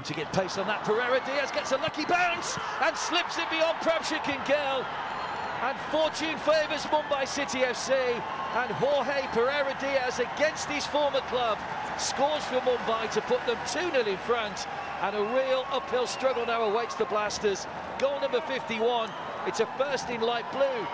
Looking to get pace on that. Pereira Diaz gets a lucky bounce and slips it beyond Prabshik and And fortune favours Mumbai City FC. And Jorge Pereira Diaz against his former club scores for Mumbai to put them 2-0 in front. And a real uphill struggle now awaits the Blasters. Goal number 51. It's a first in light blue.